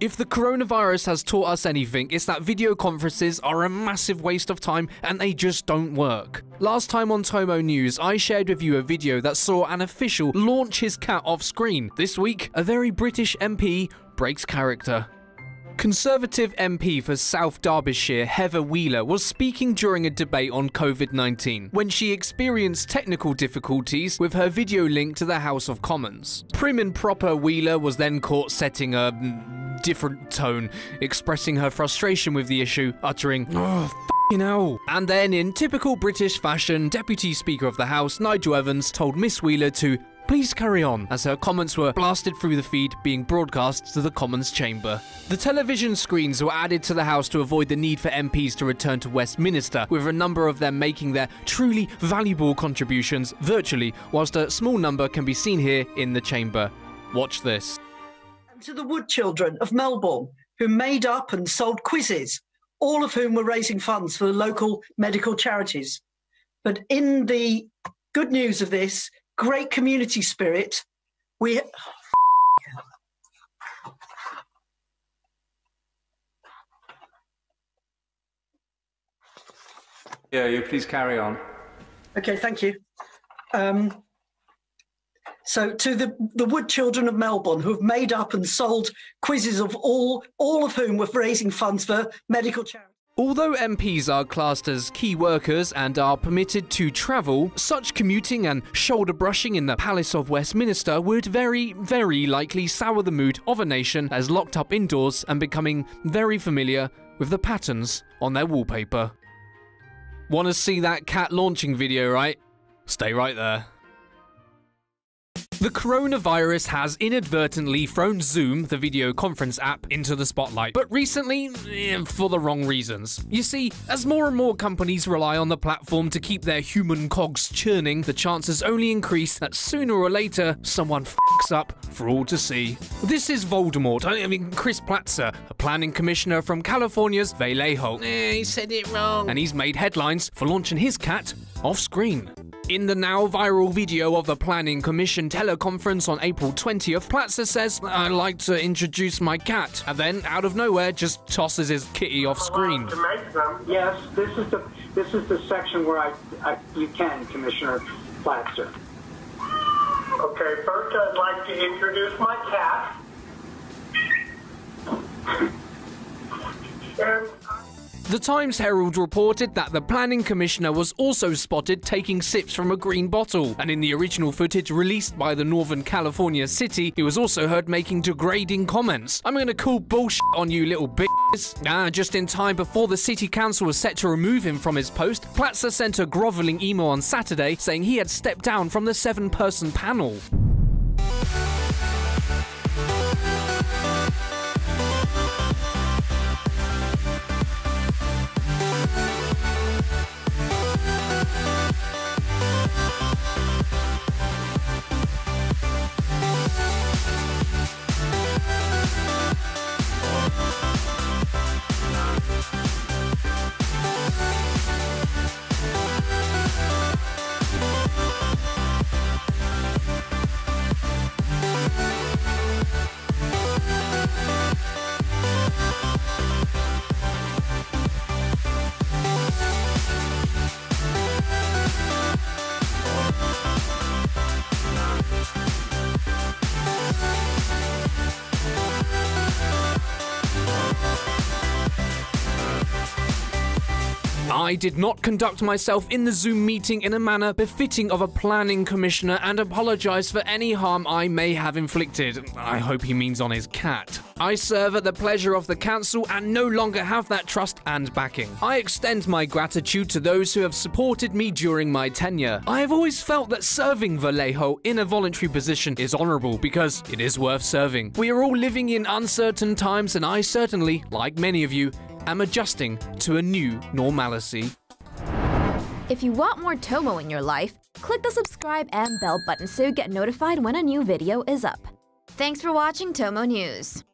If the coronavirus has taught us anything, it's that video conferences are a massive waste of time and they just don't work. Last time on Tomo News, I shared with you a video that saw an official launch his cat off screen. This week, a very British MP breaks character. Conservative MP for South Derbyshire Heather Wheeler was speaking during a debate on COVID 19 when she experienced technical difficulties with her video link to the House of Commons. Prim and proper Wheeler was then caught setting a different tone, expressing her frustration with the issue, uttering, Oh, f***ing hell. And then, in typical British fashion, Deputy Speaker of the House Nigel Evans told Miss Wheeler to Please carry on, as her comments were blasted through the feed being broadcast to the Commons chamber. The television screens were added to the House to avoid the need for MPs to return to Westminster, with a number of them making their truly valuable contributions virtually, whilst a small number can be seen here in the chamber. Watch this. To the Wood children of Melbourne, who made up and sold quizzes, all of whom were raising funds for the local medical charities. But in the good news of this, great community spirit. We. Yeah, you please carry on. Okay, thank you. Um, so to the, the Wood Children of Melbourne, who have made up and sold quizzes of all, all of whom were raising funds for medical charities. Although MPs are classed as key workers and are permitted to travel, such commuting and shoulder brushing in the Palace of Westminster would very, very likely sour the mood of a nation as locked up indoors and becoming very familiar with the patterns on their wallpaper. Want to see that cat launching video, right? Stay right there. The coronavirus has inadvertently thrown Zoom, the video conference app, into the spotlight, but recently, eh, for the wrong reasons. You see, as more and more companies rely on the platform to keep their human cogs churning, the chances only increase that sooner or later, someone fucks up for all to see. This is Voldemort, I mean Chris Platzer, a planning commissioner from California's Vallejo. Eh, he said it wrong. And he's made headlines for launching his cat off screen. In the now viral video of the Planning Commission teleconference on April 20th, Platzer says, I'd like to introduce my cat, and then, out of nowhere, just tosses his kitty off screen. To make them, yes, this is the this is the section where I, I you can, Commissioner Platzer. Okay, first I'd like to introduce my cat. and The Times Herald reported that the planning commissioner was also spotted taking sips from a green bottle, and in the original footage released by the Northern California city, he was also heard making degrading comments. I'm gonna call bullshit on you little bitches. Ah, just in time before the city council was set to remove him from his post, Platzer sent a groveling email on Saturday saying he had stepped down from the seven-person panel. I did not conduct myself in the Zoom meeting in a manner befitting of a planning commissioner and apologize for any harm I may have inflicted. I hope he means on his cat. I serve at the pleasure of the council and no longer have that trust and backing. I extend my gratitude to those who have supported me during my tenure. I have always felt that serving Vallejo in a voluntary position is honorable because it is worth serving. We are all living in uncertain times and I certainly, like many of you, am adjusting to a new normalcy. If you want more Tomo in your life, click the subscribe and bell button so you get notified when a new video is up. Thanks for watching Tomo News.